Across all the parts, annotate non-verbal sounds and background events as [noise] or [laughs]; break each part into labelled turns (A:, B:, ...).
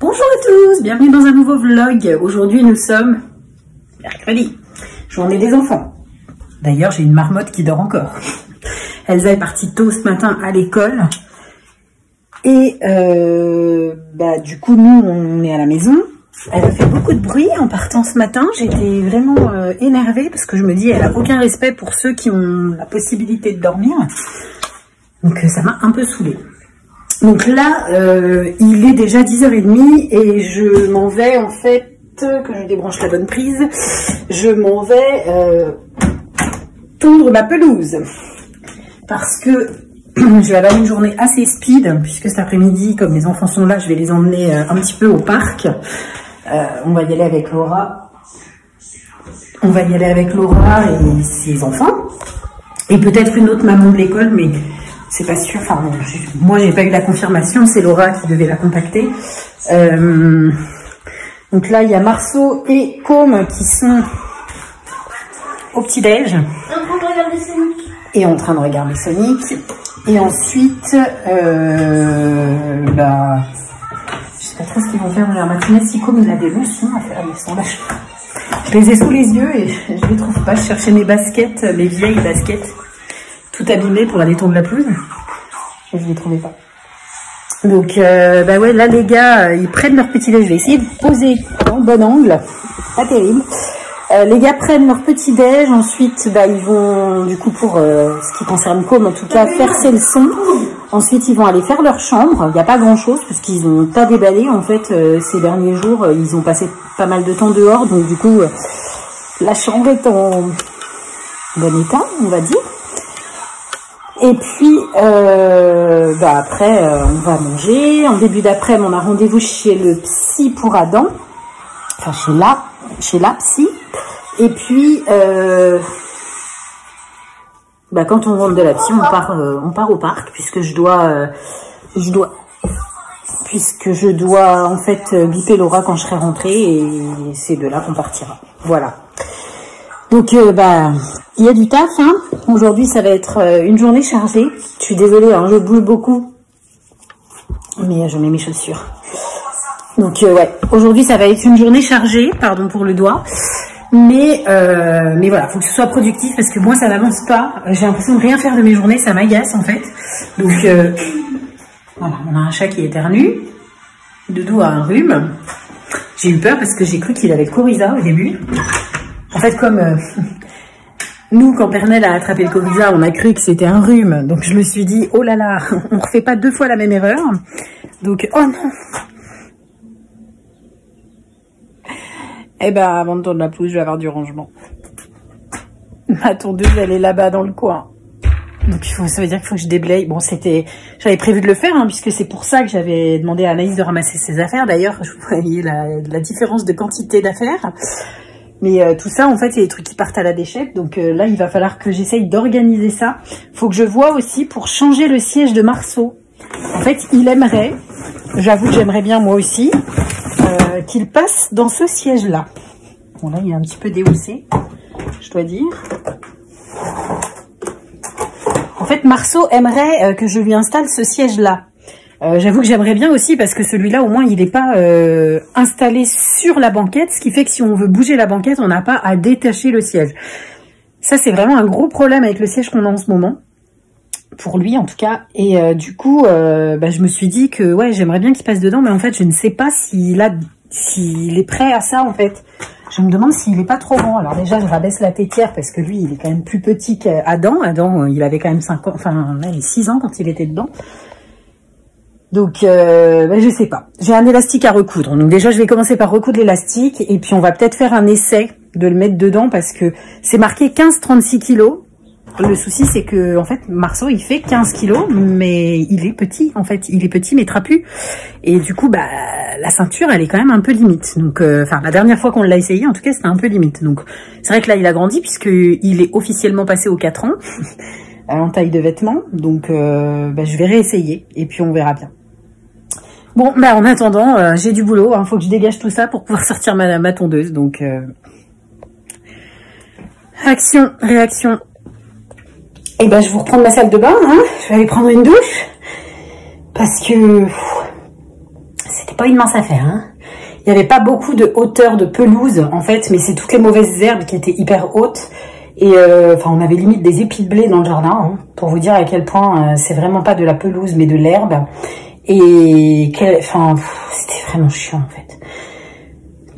A: Bonjour à tous, bienvenue dans un nouveau vlog. Aujourd'hui nous sommes mercredi, journée des enfants. D'ailleurs j'ai une marmotte qui dort encore. [laughs] Elsa est partie tôt ce matin à l'école. Et euh, bah, du coup nous on est à la maison. Elle a fait beaucoup de bruit en partant ce matin. J'étais vraiment euh, énervée parce que je me dis elle a aucun respect pour ceux qui ont la possibilité de dormir. Donc euh, ça m'a un peu saoulée. Donc là, euh, il est déjà 10h30 et je m'en vais en fait, que je débranche la bonne prise, je m'en vais euh, tondre ma pelouse. Parce que [clears throat] je vais avoir une journée assez speed, puisque cet après-midi, comme les enfants sont là, je vais les emmener euh, un petit peu au parc. On va y aller avec Laura. On va y aller avec Laura et ses enfants. Et peut-être une autre maman de l'école, mais c'est pas sûr. Enfin, moi, j'ai pas eu la confirmation. C'est Laura qui devait la contacter. Euh, donc là, il y a Marceau et Com qui sont au petit-déj. Et en train de regarder Sonic. Et ensuite, euh, bah, je sais pas trop ce qu'ils vont faire dans leur matinée. Si Com il a des leçons à faire, là. Je les ai sous les yeux et je les trouve pas. Je cherchais mes baskets, mes vieilles baskets abîmé pour aller tondre la pelouse. Je ne les trouvais pas. Donc, euh, bah ouais, là, les gars, euh, ils prennent leur petit déj. Je vais essayer de poser en bon angle. Pas terrible. Euh, les gars prennent leur petit déj. Ensuite, bah, ils vont, du coup, pour ce qui concerne Com, en tout cas, faire ses leçons. Ensuite, ils vont aller faire leur chambre. Il n'y a pas grand-chose, parce qu'ils ont pas déballé. En fait, ces derniers jours, ils ont passé pas mal de temps dehors. Donc, du coup, la chambre est en bon état, on va dire. Et puis, euh, bah après, euh, on va manger. En début d'après-midi, on a rendez-vous chez le psy pour Adam. Enfin, chez la, chez la psy. Et puis, euh, bah, quand on rentre de la psy, on part, euh, on part au parc, puisque je dois, euh, je dois, puisque je dois en fait biper Laura quand je serai rentrée, et c'est de là qu'on partira. Voilà. Donc, euh, bah, il y a du taf. Hein. Aujourd'hui, ça va être euh, une journée chargée. Je suis désolée, hein, je bouge beaucoup. Mais euh, je mets mes chaussures. Donc, ouais, aujourd'hui, ça va être une journée chargée. Pardon pour le doigt. Mais, mais voilà, faut que ce soit productif parce que moi, ça n'avance pas. J'ai l'impression de rien faire de mes journées. Ça m'agace, en fait. Donc, voilà, on a un chat qui éternue. Doudou a un rhume. J'ai eu peur parce que j'ai cru qu'il avait le coryza au début. En fait, comme euh, [laughs] nous, quand Pernel a attrapé le coryza, on a cru que c'était un rhume. Donc je me suis dit, oh là là, [laughs] on refait pas deux fois la même erreur. Donc, oh non. Eh ben, avant de tourner la pelouse, je vais avoir du rangement. [laughs] Ma tondeuse, elle est là-bas dans le coin. Donc ça veut dire qu'il faut que je déblaye. Bon, c'était, j'avais prévu de le faire, hein, puisque c'est pour ça que j'avais demandé à Anaïs de ramasser ses affaires. D'ailleurs, je voyais la, la différence de quantité d'affaires. Mais euh, tout ça, en fait, c'est des trucs qui partent à la déchette. Donc euh, là, il va falloir que j'essaye d'organiser ça. Faut que je vois aussi pour changer le siège de Marceau. En fait, il aimerait, j'avoue que j'aimerais bien moi aussi, euh, qu'il passe dans ce siège-là. Bon là, il est un petit peu déhaussé, je dois dire. En fait, Marceau aimerait que je lui installe ce siège-là. Euh, J'avoue que j'aimerais bien aussi parce que celui-là, au moins, il n'est pas euh, installé sur la banquette, ce qui fait que si on veut bouger la banquette, on n'a pas à détacher le siège. Ça, c'est vraiment un gros problème avec le siège qu'on a en ce moment, pour lui en tout cas. Et euh, du coup, bah, je me suis dit que ouais, j'aimerais bien qu'il passe dedans, mais en fait, je ne sais pas s'il s'il est prêt à ça en fait. Je me demande s'il est pas trop grand. Alors déjà, je rabaisse la tétière parce que lui, il est quand même plus petit qu'Adam. Adam, il avait quand même 5 ans, enfin, il 6 ans quand il était dedans. Donc, euh, ben, je sais pas. J'ai un élastique à recoudre. Donc déjà, je vais commencer par recoudre l'élastique et puis on va peut-être faire un essai de le mettre dedans parce que c'est marqué 15-36 kilos. Le souci, c'est que en fait, Marceau, il fait 15 kilos, mais il est petit. En fait, il est petit mais trapu. Et du coup, bah, la ceinture, elle est quand même un peu limite. Donc, euh, enfin, la dernière fois qu'on l'a essayé, en tout cas, c'était un peu limite. Donc, c'est vrai que là, il a grandi puisque il est officiellement passé aux 4 ans [laughs] en taille de vêtements. Donc, euh, bah, je vais réessayer et puis on verra bien. Bon, bah en attendant, euh, j'ai du boulot. Il hein, faut que je dégage tout ça pour pouvoir [laughs] sortir ma, tondeuse. Donc, euh... action, réaction. Et ben, je vous reprends ma salle de bain. Hein. Je vais aller prendre une douche parce que c'était pas une mince affaire. Hein. Il n'y avait pas beaucoup de hauteur de pelouse en fait, mais c'est toutes les mauvaises herbes qui étaient hyper hautes. Et euh, enfin, on avait limite des épis de blé dans le jardin, pour vous dire à quel point c'est vraiment pas de la pelouse, mais de l'herbe. Et enfin, c'était vraiment chiant en fait.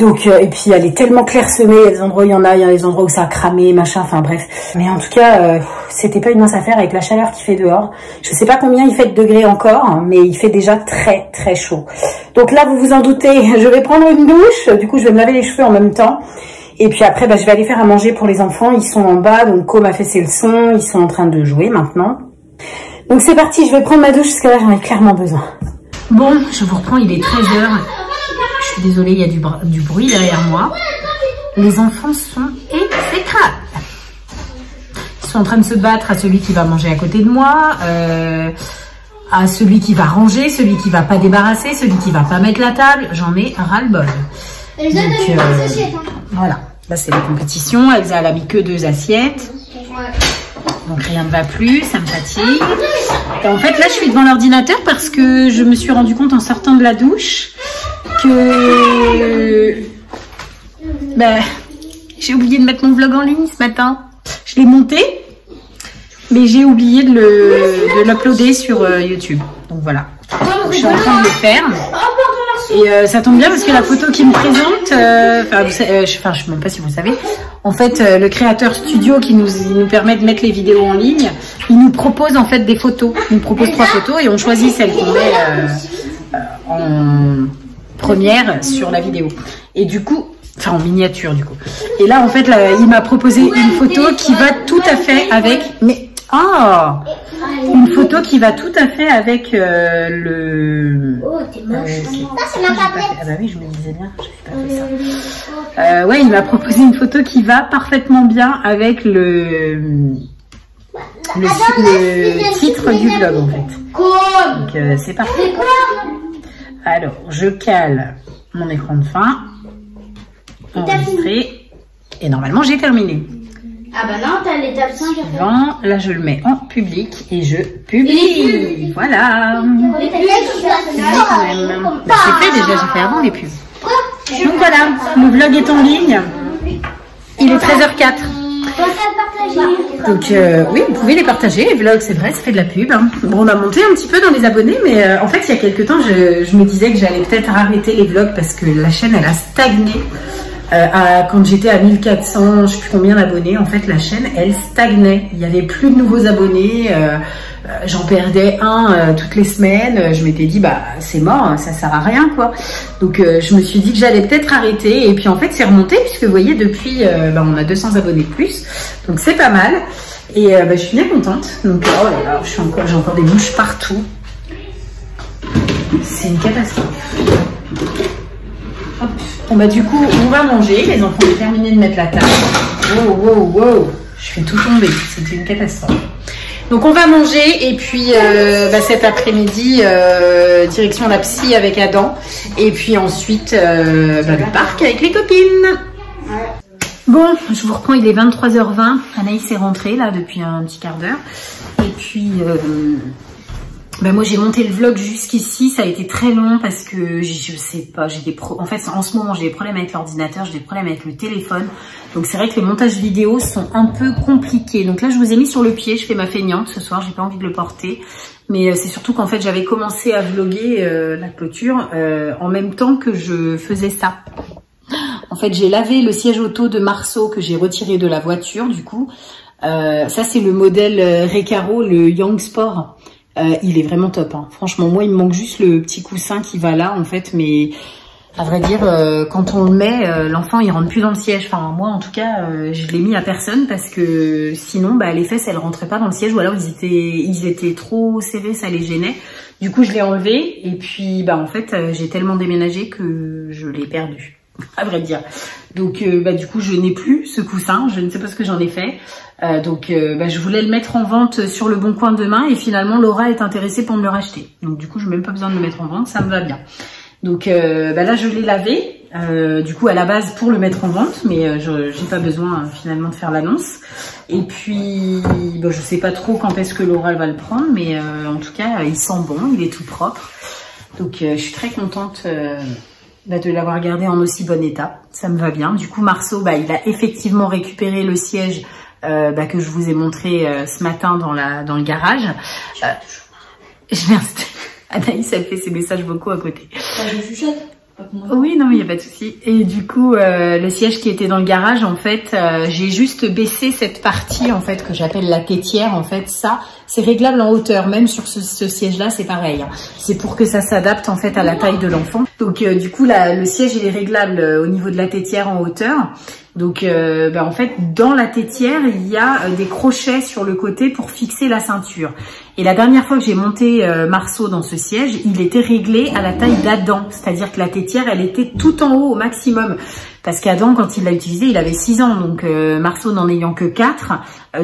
A: Donc, euh, et puis elle est tellement clairsemée, il y a des endroits il y en a, il y a des endroits où ça a cramé, machin, enfin bref. Mais en tout cas, euh, c'était pas une mince affaire avec la chaleur qu'il fait dehors. Je sais pas combien il fait de degrés encore, mais il fait déjà très très chaud. Donc là, vous vous en doutez, [laughs] je vais prendre une douche, du coup je vais me laver les cheveux en même temps. Et puis après, bah, je vais aller faire à manger pour les enfants, ils sont en bas, donc Com a fait ses leçons, ils sont en train de jouer maintenant. Donc c'est parti, je vais prendre ma douche parce que là j'en ai clairement besoin. Bon, je vous reprends, il est 13h. Je suis désolée, il y a du, du bruit derrière moi. Les enfants sont exécrables. Ils sont en train de se battre à celui qui va manger à côté de moi, euh, à celui qui va ranger, celui qui va pas débarrasser, celui qui va pas mettre la table. J'en ai ras-le-bol. Donc, euh, voilà, là c'est la compétition. Elsa, elle a mis que deux assiettes. Donc rien ne va plus, ça me fatigue. En fait, là, je suis devant l'ordinateur parce que je me suis rendu compte en sortant de la douche que ben, j'ai oublié de mettre mon vlog en ligne ce matin. Je l'ai monté, mais j'ai oublié de l'uploader sur euh, YouTube. Donc voilà. je suis en train de le faire. Et euh, ça tombe bien parce que la photo qui me présente, euh, je, enfin, je sais même pas si vous savez, en fait, le créateur studio qui nous, nous permet de mettre les vidéos en ligne, il nous propose en fait des photos. Il nous propose trois photos et on choisit celle qu'on met en première sur la vidéo. Et du coup, enfin en miniature du coup. Et là en fait il m'a proposé une photo qui va tout à fait avec mais oh une photo qui va tout à fait avec euh, le oh t'es moche euh, ça c'est ma tablette ah bah oui je me disais bien pas fait ça euh, ouais il m'a proposé une photo qui va parfaitement bien avec le le, le titre du vlog en fait donc euh, c'est parfait alors, je cale mon écran de fin. Enregistré. Et normalement, j'ai terminé.
B: Ah bah non, t'as l'étape 5
A: à Là, je le mets en public et je publie. Voilà. Les pubs, quand même. Bah, c'est fait déjà, j'ai fait avant les pubs. Donc voilà, le vlog est en ligne. Il est 13h04. Donc euh, oui, vous pouvez les partager, les vlogs, c'est vrai, ça fait de la pub. Hein. Bon, on a monté un petit peu dans les abonnés, mais euh, en fait, il y a quelques temps, je, me disais que j'allais peut-être arrêter les vlogs parce que la chaîne, elle a stagné. Euh, quand j'étais à 1400, je sais plus combien d'abonnés, en fait, la chaîne, elle stagnait. Il y avait plus de nouveaux abonnés. Euh, j'en perdais un euh, toutes les semaines. Euh, je m'étais dit, bah c'est mort, hein, ça sert à rien quoi. Donc je me suis dit que j'allais peut-être arrêter. Et puis en fait, c'est remonté puisque vous voyez, depuis, bah, on a 200 abonnés de plus. Donc c'est pas mal. Et bah, je suis bien contente. Donc oh là là, j'ai encore, encore des mouches partout. C'est une catastrophe. Bon bah du coup, on va manger. Les enfants ont terminé de mettre la table. Wow, wow, wow. Je fais tout tomber. C'était une catastrophe. Donc on va manger et puis euh, bah, cet après-midi, euh, direction la psy avec Adam. Et puis ensuite, euh, bah, le parc avec les copines. Bon, je vous reprends, il est 23h20. Anaïs est rentrée là depuis un petit quart d'heure. Et puis, ben moi j'ai monté le vlog jusqu'ici, ça a été très long parce que je sais pas, j'ai des pro en fait en ce moment j'ai des problèmes avec l'ordinateur, j'ai des problèmes avec le téléphone. Donc c'est vrai que les montages vidéo sont un peu compliqués. Donc là je vous ai mis sur le pied, je fais ma feignante ce soir, j'ai pas envie de le porter. Mais euh, c'est surtout qu'en fait j'avais commencé à vloguer euh, la clôture euh, en même temps que je faisais ça. En fait j'ai lavé le siège auto de Marceau que j'ai retiré de la voiture du coup. ça c'est le modèle Recaro, le Young Sport. Euh, il est vraiment top. Hein. Franchement, moi, il me manque juste le petit coussin qui va là, en fait. Mais à vrai dire, euh, quand on le met, euh, l'enfant, il rentre plus dans le siège. Enfin, moi, en tout cas, je l'ai mis à personne parce que sinon, bah, les fesses, elles rentraient pas dans le siège ou alors ils étaient, ils étaient trop serrés, ça les gênait. Du coup, je l'ai enlevé et puis, bah, en fait, j'ai tellement déménagé que je l'ai perdu. [laughs] À vrai dire. Donc, bah, du coup, je n'ai plus ce coussin. Je ne sais pas ce que j'en ai fait. Euh, donc euh, bah, je voulais le mettre en vente sur le bon coin demain et finalement Laura est intéressée pour me le racheter. Donc du coup je n'ai même pas besoin de le mettre en vente, ça me va bien. Donc euh, bah, là je l'ai lavé, du coup à la base pour le mettre en vente, mais je n'ai pas besoin finalement de faire l'annonce. Et puis bon, je sais pas trop quand est-ce que Laura va le prendre, mais en tout cas il sent bon, il est tout propre. Donc je suis très contente bah, de l'avoir gardé en aussi bon état. Ça me va bien. Du coup, Marceau, bah, il a effectivement récupéré le siège euh, bah, que je vous ai montré euh, ce matin dans, la, dans le garage. Euh, je viens... [laughs] Anaïs, elle fait ses messages vocaux à côté. Oui, non, il n'y a pas de souci. Et du coup, euh, le siège qui était dans le garage, en fait, euh, j'ai juste baissé cette partie, en fait, que j'appelle la tétière. En fait, ça, c'est réglable en hauteur. Même sur ce, siège-là, c'est pareil. Hein. C'est pour que ça s'adapte, en fait, à la taille de l'enfant. Donc, euh, du coup, la, le siège, il est réglable au niveau de la tétière en hauteur. Donc, euh, ben, en fait, dans la tétière, il y a euh, des crochets sur le côté pour fixer la ceinture. Et la dernière fois que j'ai monté euh, Marceau dans ce siège, il était réglé à la taille d'Adam. C'est-à-dire que la tétière, elle était tout en haut au maximum. Parce qu'Adam, quand il l'a utilisé, il avait 6 ans. Donc, Marceau n'en ayant que 4,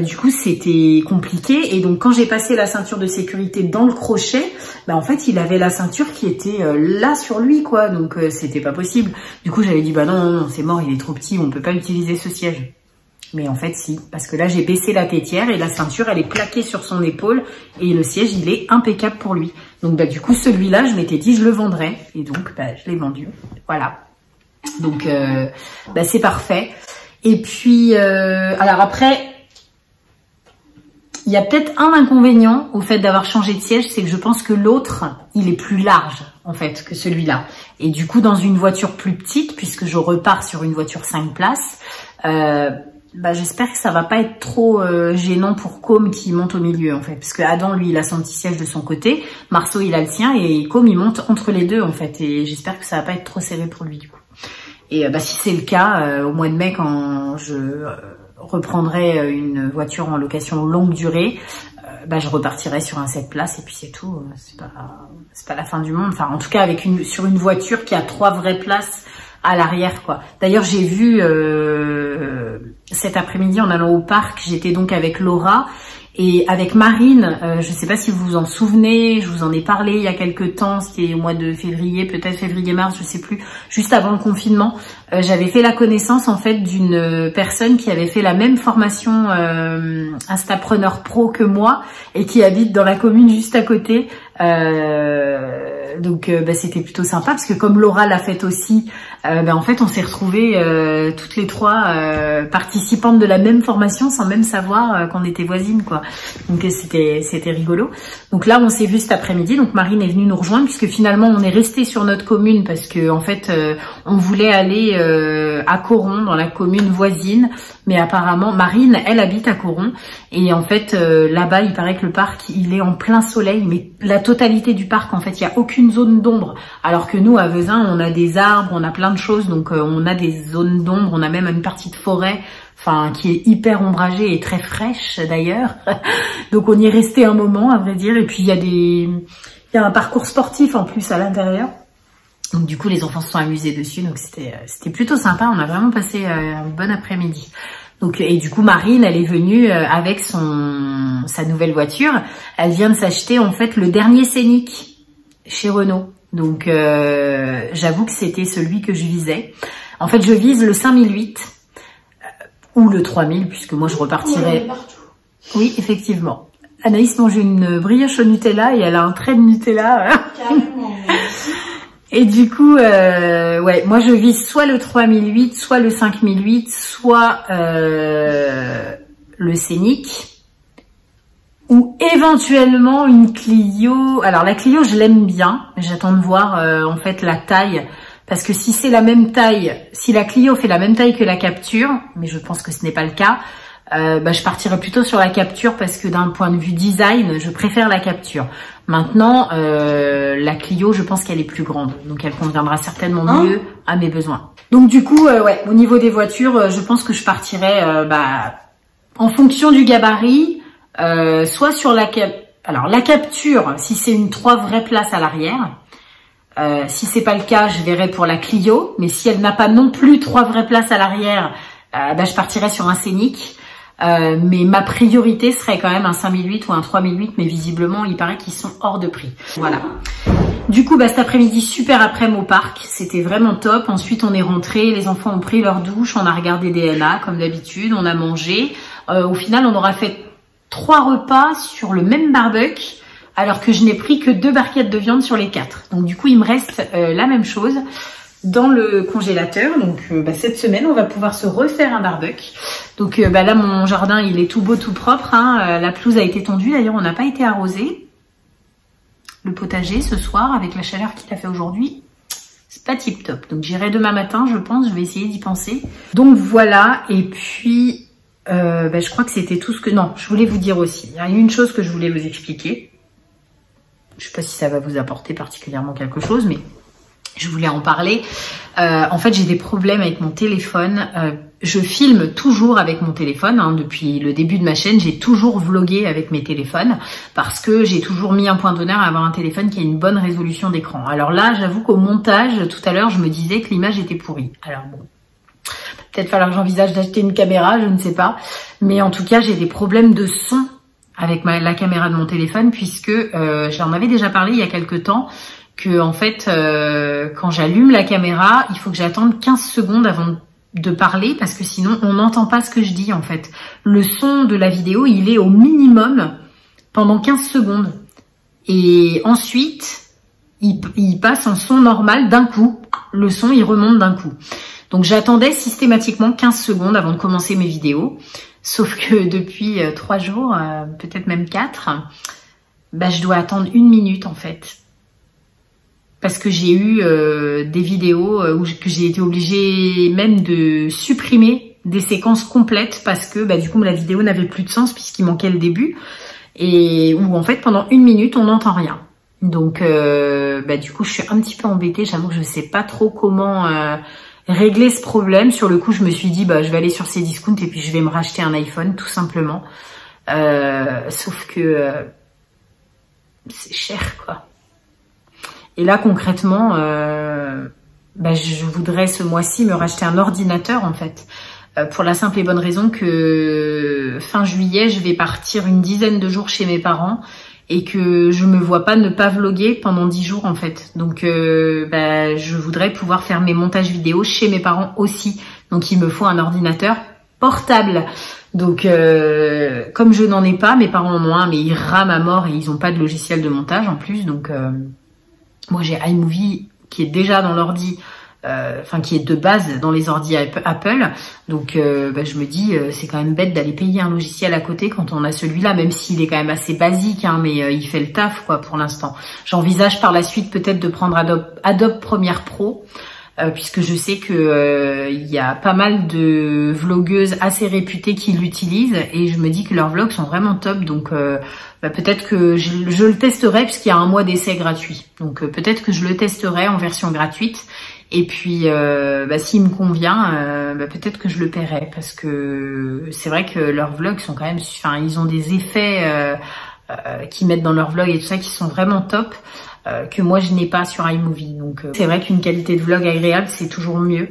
A: du coup, c'était compliqué. Et donc, quand j'ai passé la ceinture de sécurité dans le crochet, ben, en fait, il avait la ceinture qui était là sur lui, quoi. Donc, c'était pas possible. Du coup, j'avais dit, bah non c'est mort, il est trop petit, on peut pas utiliser ce siège. Mais en fait, si, parce que là, j'ai baissé la tétière et la ceinture, elle est plaquée sur son épaule et le siège, il est impeccable pour lui. Donc, bah, du coup, celui-là, je m'étais dit, je le vendrais. Et donc, bah, je l'ai vendu. Voilà. Donc, euh, bah, c'est parfait. Et puis, euh, alors après, il y a peut-être un inconvénient au fait d'avoir changé de siège, c'est que je pense que l'autre, il est plus large en fait que celui-là. Et du coup, dans une voiture plus petite, puisque je repars sur une voiture 5 places, euh, bah, j'espère que ça va pas être trop euh, gênant pour Com qui monte au milieu en fait. Parce que Adam, lui, il a son petit siège de son côté, Marceau, il a le sien, et Com, il monte entre les deux en fait. Et j'espère que ça va pas être trop serré pour lui du coup. Et euh, bah, si c'est le cas, au mois de mai, quand je reprendrai une voiture en location longue durée, bah, je repartirai sur un 7 places et puis c'est tout. C'est pas, pas la fin du monde. Enfin, en tout cas, avec une, sur une voiture qui a trois vraies places à l'arrière, quoi. D'ailleurs, j'ai vu euh, cet après-midi en allant au parc, j'étais donc avec Laura et avec Marine, euh, je ne sais pas si vous vous en souvenez, je vous en ai parlé il y a quelques temps, c'était au mois de février, peut-être février-mars, je sais plus, juste avant le confinement. Euh, j'avais fait la connaissance en fait d'une personne qui avait fait la même formation euh, Instapreneur Pro que moi et qui habite dans la commune juste à côté. Euh, donc bah, c'était plutôt sympa parce que comme Laura l'a fait aussi, bah, en fait on s'est retrouvés toutes les trois participantes de la même formation sans même savoir qu'on était voisines quoi. Donc c'était c'était rigolo. Donc là on s'est vu cet après-midi. Donc Marine est venue nous rejoindre puisque finalement on est resté sur notre commune parce que en fait euh, on voulait aller euh, à Coron dans la commune voisine, mais apparemment Marine elle habite à Coron et en fait euh, là-bas il paraît que le parc il est en plein soleil, mais la totalité du parc en fait il y a aucune zone d'ombre. Alors que nous à Vezin on a des arbres, on a plein de choses donc on a des zones d'ombre, on a même une partie de forêt enfin qui est hyper ombragée et très fraîche d'ailleurs. [laughs] Donc on y est resté un moment à vrai dire et puis il y a des il y a un parcours sportif en plus à l'intérieur. Donc du coup les enfants se sont amusés dessus donc c'était c'était plutôt sympa, on a vraiment passé euh, un bon après-midi. Donc et du coup Marine, elle est venue euh, avec son sa nouvelle voiture. Elle vient de s'acheter en fait le dernier Scénic chez Renault. Donc euh, j'avoue que c'était celui que je visais. En fait, je vise le 5008 ou le 3000, puisque moi je repartirai... Oui, effectivement. Anaïs mange une brioche au Nutella et elle a un trait de Nutella. [laughs] et du coup, euh, ouais, moi je vise soit le 3008, soit le 5008, soit euh, le Scénic ou éventuellement une Clio. Alors la Clio, je l'aime bien, j'attends de voir euh, en fait la taille parce que si c'est la même taille, si la Clio fait la même taille que la capture, mais je pense que ce n'est pas le cas, euh, bah, je partirais plutôt sur la capture parce que d'un point de vue design, je préfère la capture. Maintenant, euh, la Clio, je pense qu'elle est plus grande, donc elle conviendra certainement hein mieux à mes besoins. Donc du coup, euh, ouais, au niveau des voitures, je pense que je partirais bah, en fonction du gabarit, soit sur la. Alors la capture, si c'est une trois vraies places à l'arrière, euh, si c'est pas le cas, je verrai pour la Clio. Mais si elle n'a pas non plus trois vraies places à l'arrière, euh, bah, je partirai sur un Scénic. Euh, mais ma priorité serait quand même un 5008 ou un 3008, mais visiblement, il paraît qu'ils sont hors de prix. Voilà. Du coup, bah, cet après-midi, super après-midi au parc. C'était vraiment top. Ensuite, on est rentré, les enfants ont pris leur douche, on a regardé DNA comme d'habitude, on a mangé. au final, on aura fait trois repas sur le même barbecue alors que je n'ai pris que deux barquettes de viande sur les quatre. Donc du coup, il me reste euh, la même chose dans le congélateur. Donc euh, bah, cette semaine, on va pouvoir se refaire un barbecue. Donc euh, bah, là, mon jardin, il est tout beau, tout propre. Hein. la pelouse a été tondue. D'ailleurs, on n'a pas été arrosé. Le potager ce soir, avec la chaleur qu'il a fait aujourd'hui, c'est pas tip top. Donc j'irai demain matin, je pense. Je vais essayer d'y penser. Donc voilà. Et puis, bah, je crois que c'était tout ce que... Non, je voulais vous dire aussi. Il y a une chose que je voulais vous expliquer. Je sais pas si ça va vous apporter particulièrement quelque chose, mais je voulais en parler. Euh, en fait, j'ai des problèmes avec mon téléphone. Euh, je filme toujours avec mon téléphone. Hein. Depuis le début de ma chaîne, j'ai toujours vlogué avec mes téléphones parce que j'ai toujours mis un point d'honneur à avoir un téléphone qui a une bonne résolution d'écran. Alors là, j'avoue qu'au montage, tout à l'heure, je me disais que l'image était pourrie. Alors bon, peut-être falloir que j'envisage d'acheter une caméra, je ne sais pas. Mais en tout cas, j'ai des problèmes de son avec la caméra de mon téléphone puisque euh, j'en avais déjà parlé il y a quelques temps que en fait euh, quand j'allume la caméra il faut que j'attende 15 secondes avant de parler parce que sinon on n'entend pas ce que je dis en fait. Le son de la vidéo il est au minimum pendant 15 secondes et ensuite il, il passe en son normal d'un coup. Le son il remonte d'un coup. Donc j'attendais systématiquement 15 secondes avant de commencer mes vidéos. Sauf que [laughs] depuis euh, trois jours, euh, peut-être même quatre, bah, je dois attendre une minute en fait. Parce que j'ai eu euh, des vidéos où que j'ai été obligée même de supprimer des séquences complètes parce que bah, du coup la vidéo n'avait plus de sens puisqu'il manquait le début et où en fait pendant une minute on n'entend rien. Donc bah, du coup je suis un petit peu embêtée, j'avoue que je sais pas trop comment régler ce problème. Sur le coup, je me suis dit, bah, je vais aller sur ces discounts et puis je vais me racheter un iPhone, tout simplement. Euh, sauf que euh, c'est cher, quoi. Et là, concrètement, euh, bah, je voudrais ce mois-ci me racheter un ordinateur, en fait. pour la simple et bonne raison que fin juillet, je vais partir une dizaine de jours chez mes parents et que je me vois pas ne pas vloguer pendant dix jours en fait. Donc euh, bah, je voudrais pouvoir faire mes montages vidéo chez mes parents aussi. Donc il me faut un ordinateur portable. Donc euh, comme je n'en ai pas, mes parents en ont un mais ils rament à mort et ils n'ont pas de logiciel de montage en plus. Donc euh, moi j'ai iMovie qui est déjà dans l'ordi enfin qui est de base dans les ordi Apple. Donc euh, bah, je me dis euh, c'est quand même bête d'aller payer un logiciel à côté quand on a celui-là, même s'il est quand même assez basique, hein, mais il fait le taf quoi pour l'instant. J'envisage par la suite peut-être de prendre Adobe, Premiere Pro. puisque je sais que il y a pas mal de vlogueuses assez réputées qui l'utilisent et je me dis que leurs vlogs sont vraiment top donc bah, peut-être que je, le testerai puisqu'il y a un mois d'essai gratuit donc peut-être que je le testerai en version gratuite et puis, euh, bah, s'il me convient, euh, bah, peut-être que je le paierai parce que c'est vrai que leurs vlogs sont quand même, enfin, ils ont des effets euh, euh qu'ils mettent dans leurs vlogs et tout ça qui sont vraiment top euh, que moi je n'ai pas sur iMovie. Donc, c'est vrai qu'une qualité de vlog agréable, c'est toujours mieux.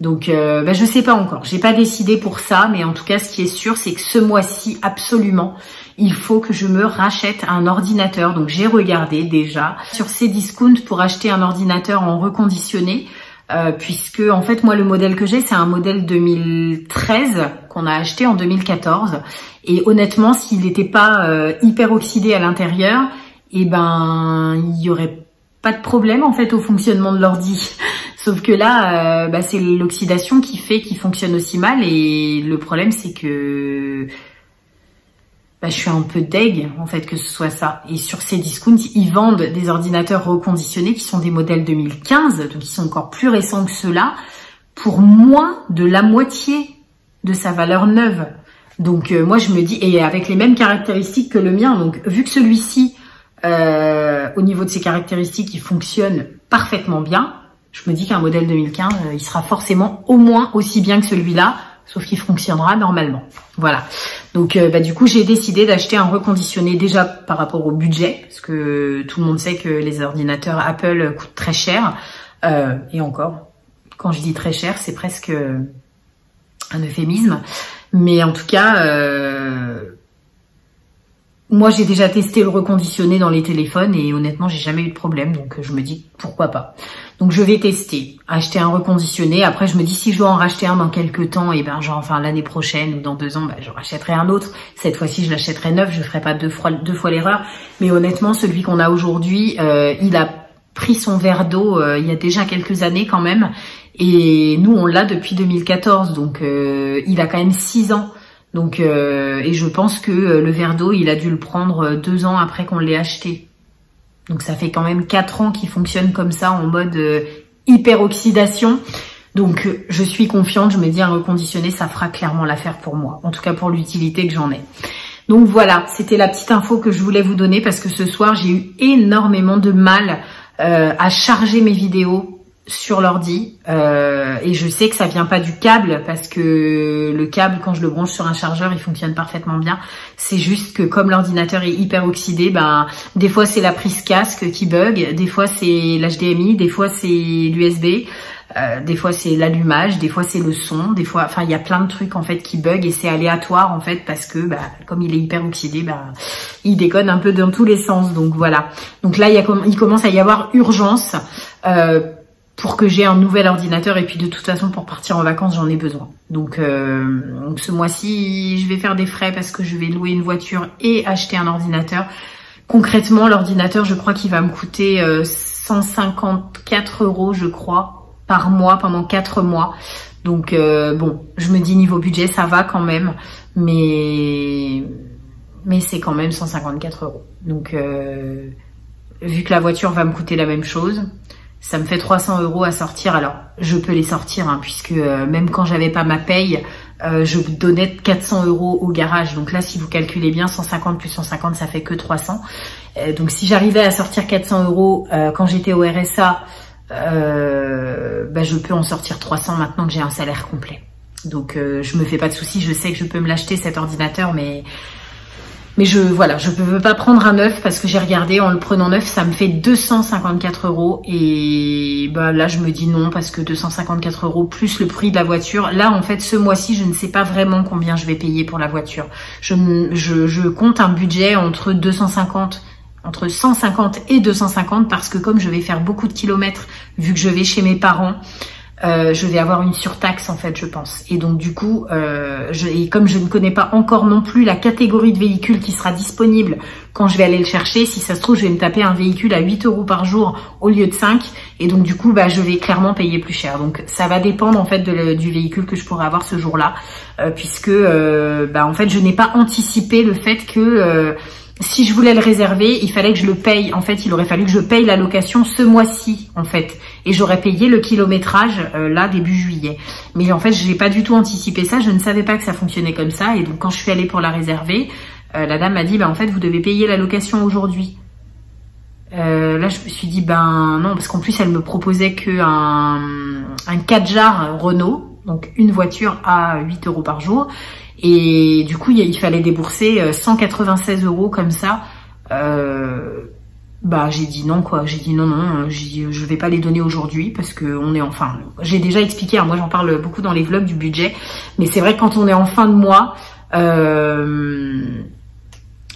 A: Donc, euh, bah, je sais pas encore. J'ai pas décidé pour ça, mais en tout cas, ce qui est sûr, c'est que ce mois-ci, absolument, il faut que je me rachète un ordinateur. Donc j'ai regardé déjà sur ces discounts pour acheter un ordinateur en reconditionné. Euh, puisque en fait moi le modèle que j'ai c'est un modèle 2013 qu'on a acheté en 2014 et honnêtement s'il n'était pas euh, hyper oxydé à l'intérieur et eh ben il y aurait pas de problème en fait au fonctionnement de l'ordi sauf que là euh, bah, c'est l'oxydation qui fait qu'il fonctionne aussi mal et le problème c'est que bah, je suis un peu deg en fait que ce soit ça. Et sur ces discounts, ils vendent des ordinateurs reconditionnés qui sont des modèles 2015, donc qui sont encore plus récents que ceux-là, pour moins de la moitié de sa valeur neuve. Donc euh, moi je me dis, et avec les mêmes caractéristiques que le mien, donc vu que celui-ci, euh, au niveau de ses caractéristiques, il fonctionne parfaitement bien, je me dis qu'un modèle 2015, euh, il sera forcément au moins aussi bien que celui-là, sauf qu'il fonctionnera normalement. Voilà. Donc euh, bah, du coup j'ai décidé d'acheter un reconditionné déjà par rapport au budget, parce que tout le monde sait que les ordinateurs Apple coûtent très cher. Euh, et encore, quand je dis très cher, c'est presque un euphémisme. Mais en tout cas, euh, moi, j'ai déjà testé le reconditionné dans les téléphones et honnêtement, j'ai jamais eu de problème. Donc, je me dis pourquoi pas. Donc, je vais tester, acheter un reconditionné. Après, je me dis si je dois en racheter un dans quelques temps, et eh ben, genre, enfin, l'année prochaine ou dans deux ans, ben, je rachèterai un autre. Cette fois-ci, je l'achèterai neuf. Je ferai pas deux fois, l'erreur. Mais honnêtement, celui qu'on a aujourd'hui, euh, il a pris son verre d'eau euh, il y a déjà quelques années quand même. Et nous, on l'a depuis 2014. Donc, euh, il a quand même six ans. Donc, euh, et je pense que euh, le verre d'eau, il a dû le prendre euh, deux ans après qu'on l'ait acheté. Donc ça fait quand même quatre ans qu'il fonctionne comme ça en mode hyper oxydation. Donc je suis confiante, je me dis un reconditionné, ça fera clairement l'affaire pour moi. En tout cas pour l'utilité que j'en ai. Donc voilà, c'était la petite info que je voulais vous donner parce que ce soir j'ai eu énormément de mal à charger mes vidéos sur l'ordi euh, et je sais que ça vient pas du câble parce que le câble quand je le branche sur un chargeur il fonctionne parfaitement bien. C'est juste que comme l'ordinateur est hyper oxydé ben des fois c'est la prise casque qui bug des fois c'est l'HDMI des fois c'est l'USB euh, des fois c'est l'allumage des fois c'est le son des fois enfin il y a plein de trucs en fait qui bug et c'est aléatoire en fait parce que bah, comme il est hyper oxydé bah, il déconne un peu dans tous les sens. Donc voilà. Donc là il, commence à y avoir urgence euh, pour que j'ai un nouvel ordinateur et puis de toute façon pour partir en vacances j'en ai besoin. Donc, euh, donc ce mois-ci je vais faire des frais parce que je vais louer une voiture et acheter un ordinateur. Concrètement l'ordinateur je crois qu'il va me coûter 154 euh, euros je crois par mois pendant 4 mois. Donc euh, bon je me dis niveau budget ça va quand même mais mais c'est quand même 154 euros. Donc vu que la voiture va me coûter la même chose, ça me fait 300 euros à sortir. Alors, je peux les sortir, hein, puisque euh, même quand j'avais pas ma paye, euh, je donnais 400 euros au garage. Donc là, si vous calculez bien, 150 plus 150, ça fait que 300. Euh, donc si j'arrivais à sortir 400 euros quand j'étais au RSA, bah, je peux en sortir 300 maintenant que j'ai un salaire complet. Donc je me fais pas de soucis, je sais que je peux me l'acheter cet ordinateur, mais mais je voilà, je peux pas prendre un neuf parce que j'ai regardé en le prenant neuf, ça me fait 254 euros et bah là je me dis non parce que 254 euros plus le prix de la voiture. Là en fait ce mois-ci je ne sais pas vraiment combien je vais payer pour la voiture. Je, je, je compte un budget entre 250 entre 150 et 250 parce que comme je vais faire beaucoup de kilomètres vu que je vais chez mes parents, euh, je vais avoir une surtaxe en fait, je pense. Et donc du coup, euh, et comme je ne connais pas encore non plus la catégorie de véhicule qui sera disponible quand je vais aller le chercher, si ça se trouve, je vais me taper un véhicule à 8 euros par jour au lieu de 5. Et donc du coup, bah, je vais clairement payer plus cher. Donc ça va dépendre en fait du véhicule que je pourrai avoir ce jour-là, euh, puisque bah, en fait, je n'ai pas anticipé le fait que si je voulais le réserver, il fallait que je le paye. En fait, il aurait fallu que je paye la location ce mois-ci, en fait. Et j'aurais payé le kilométrage euh, là, début juillet. Mais en fait, je n'ai pas du tout anticipé ça. Je ne savais pas que ça fonctionnait comme ça. Et donc, quand je suis allée pour la réserver, euh, la dame m'a dit, bah, en fait, vous devez payer la location aujourd'hui. Euh, là, je me suis dit, ben non, parce qu'en plus, elle me proposait que un, un 4 jar Renault, donc une voiture à 8 euros par jour. Et du coup, il fallait débourser 196 euh, euros comme ça. Euh, bah j'ai dit non quoi, j'ai dit non non, j'ai dit je vais pas les donner aujourd'hui parce que on est enfin, j'ai déjà expliqué, hein, moi j'en parle beaucoup dans les vlogs du budget, mais c'est vrai que quand on est en fin de mois, euh,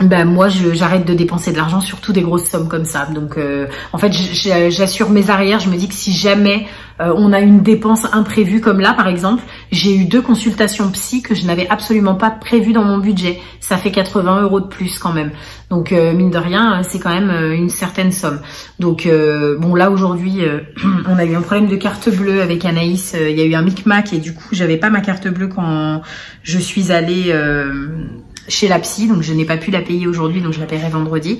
A: ben moi j'arrête de dépenser de l'argent surtout des grosses sommes comme ça. Donc euh, en fait j'assure mes arrières. Je me dis que si jamais euh, on a une dépense imprévue comme là par exemple j'ai eu deux consultations psy que je n'avais absolument pas prévues dans mon budget. Ça fait 80 euros de plus quand même. Donc euh, mine de rien c'est quand même une certaine somme. Donc bon là aujourd'hui [clears throat] on a eu un problème de carte bleue avec Anaïs. Il y a eu un micmac et du coup j'avais pas ma carte bleue quand je suis allée chez la psy, donc je n'ai pas pu la payer aujourd'hui, donc je la paierai vendredi.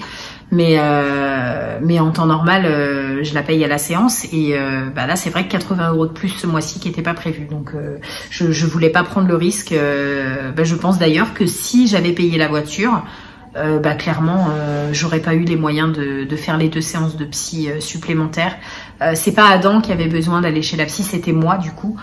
A: Mais euh, mais en temps normal, euh, je la paye à la séance et euh, bah là c'est vrai que 80 euros de plus ce mois-ci qui n'était pas prévu. Donc je je voulais pas prendre le risque. Bah, je pense d'ailleurs que si j'avais payé la voiture, euh, bah, clairement, euh, j'aurais pas eu les moyens de, de, faire les deux séances de psy euh, supplémentaires. Euh, c'est pas Adam qui avait besoin d'aller chez la psy, c'était moi du coup.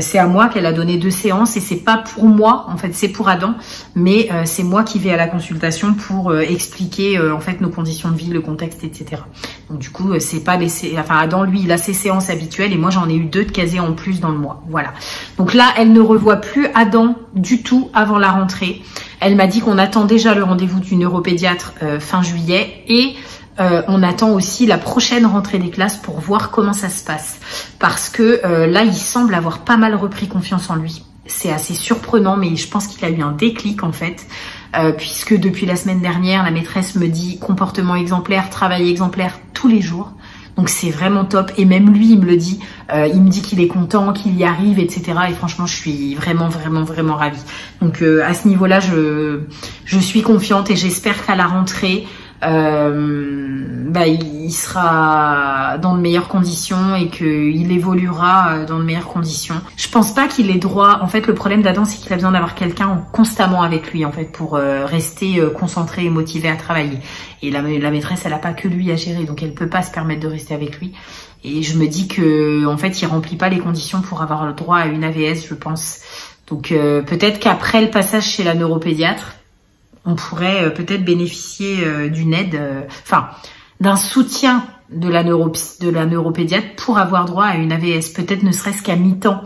A: c'est à moi qu'elle a donné deux séances et c'est pas pour moi, en fait, c'est pour Adam, mais c'est moi qui vais à la consultation pour expliquer en fait nos conditions de vie, le contexte, etc. Donc du coup, c'est pas les, enfin Adam lui, il a ses séances habituelles et moi j'en ai eu deux de casés en plus dans le mois. Voilà. Donc là, elle ne revoit plus Adam du tout avant la rentrée. Elle m'a dit qu'on attend déjà le rendez-vous du neuropédiatre euh, fin juillet et euh, on attend aussi la prochaine rentrée des classes pour voir comment ça se passe. Parce que euh, là, il semble avoir pas mal repris confiance en lui. C'est assez surprenant, mais je pense qu'il a eu un déclic en fait. puisque depuis la semaine dernière, la maîtresse me dit comportement exemplaire, travail exemplaire tous les jours. Donc c'est vraiment top. Et même lui, il me le dit. Euh, il me dit qu'il est content, qu'il y arrive, etc. Et franchement, je suis vraiment, vraiment, vraiment ravie. Donc euh, à ce niveau-là, je, je suis confiante et j'espère qu'à la rentrée, euh, bah, il sera dans de meilleures conditions et qu'il évoluera euh, dans de meilleures conditions. Je pense pas qu'il ait droit. En fait, le problème d'Adam, c'est qu'il a besoin d'avoir quelqu'un constamment avec lui, en fait, pour euh, rester concentré et motivé à travailler. Et la, la maîtresse, elle a pas que lui à gérer, donc elle peut pas se permettre de rester avec lui. Et je me dis que, en fait, il remplit pas les conditions pour avoir le droit à une AVS, je pense. Donc peut-être qu'après le passage chez la neuropédiatre, on pourrait euh, peut-être bénéficier euh, d'une aide, euh, enfin d'un soutien de la, neuro, de la neuropédiatre pour avoir droit à une AVS, peut-être ne serait-ce qu'à mi-temps.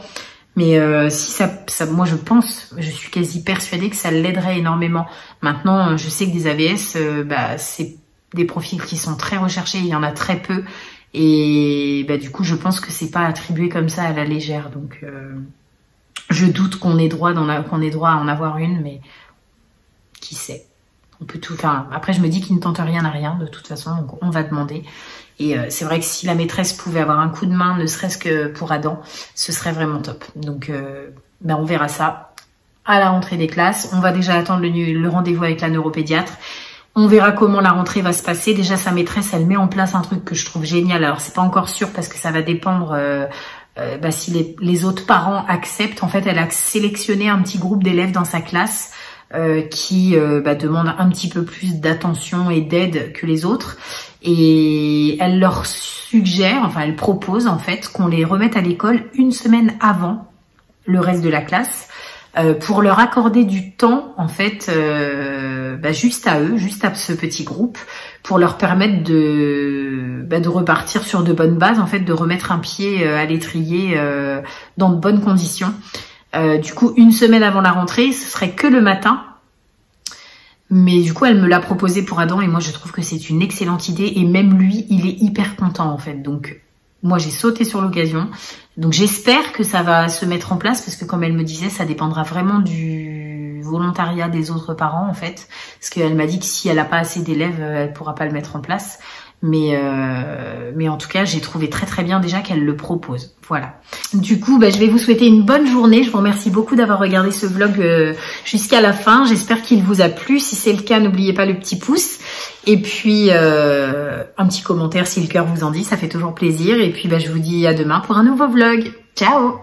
A: Mais si ça, moi je pense, je suis quasi persuadée que ça l'aiderait énormément. Maintenant, je sais que des AVS, bah, c'est des profils qui sont très recherchés, il y en a très peu. Et bah, du coup, je pense que c'est pas attribué comme ça à la légère. Donc, je doute qu'on ait droit qu'on ait droit à en avoir une, mais qui sait on peut tout. Enfin, après, je me dis qu'il ne tente rien à rien de toute façon, donc on va demander. Et euh, c'est vrai que si la maîtresse pouvait avoir un coup de main, ne serait-ce que pour Adam, ce serait vraiment top. Donc, euh, ben on verra ça à la rentrée des classes. On va déjà attendre le, rendez-vous avec la neuropédiatre. On verra comment la rentrée va se passer. Déjà, sa maîtresse, elle met en place un truc que je trouve génial. Alors, c'est pas encore sûr parce que ça va dépendre euh, bah, si les, autres parents acceptent. En fait, elle a sélectionné un petit groupe d'élèves dans sa classe euh, qui euh, bah, demandent un petit peu plus d'attention et d'aide que les autres. Et elle leur suggère, enfin elle propose en fait qu'on les remette à l'école une semaine avant le reste de la classe euh, pour leur accorder du temps en fait bah, juste à eux, juste à ce petit groupe, pour leur permettre de, bah, de repartir sur de bonnes bases, en fait, de remettre un pied à l'étrier dans de bonnes conditions. Euh, du coup, une semaine avant la rentrée, ce serait que le matin. Mais du coup, elle me l'a proposé pour Adam et moi, je trouve que c'est une excellente idée. Et même lui, il est hyper content en fait. Donc, moi, j'ai sauté sur l'occasion. Donc, j'espère que ça va se mettre en place parce que, comme elle me disait, ça dépendra vraiment du volontariat des autres parents en fait. Parce qu'elle m'a dit que si elle n'a pas assez d'élèves, elle pourra pas le mettre en place. Mais, euh, mais en tout cas, j'ai trouvé très très bien déjà qu'elle le propose. Voilà. Du coup, bah, je vais vous souhaiter une bonne journée. Je vous remercie beaucoup d'avoir regardé ce vlog euh, jusqu'à la fin. J'espère qu'il vous a plu. Si c'est le cas, n'oubliez pas le petit pouce. Et puis, euh, un petit commentaire si le cœur vous en dit. Ça fait toujours plaisir. Et puis, bah, je vous dis à demain pour un nouveau vlog. Ciao